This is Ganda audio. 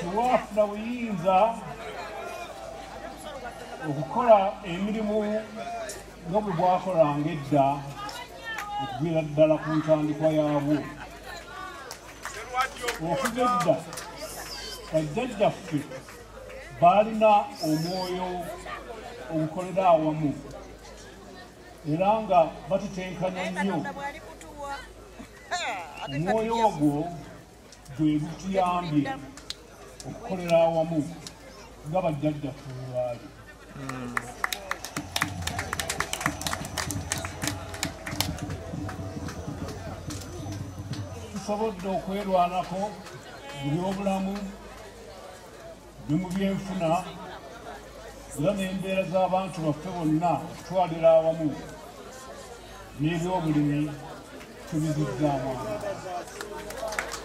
tewafuna buyinza okukola emirimu nga bwe bwakolanga edda okugwira ddala ku ntandikwa yaabwo. Okuva edda bajjajjaffe baalina omwoyo ogukolera awamu era nga batutenkanya nnyo. Omwoyo ogwo gwe gutuyambye okukolera awamu nga bajjajjaffe bwe baali. Tusobodde okwerwanako mu byobulamu ne mu byenfuna era n'embeera z'abantu baffe bonna okutwalira awamu n'ebyobulimi tubizizzaamu amaanyi